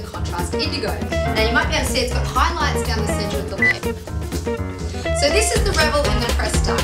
contrast indigo. Now you might be able to see it's got highlights down the center of the leaf. So this is the Revel in the Press Dark.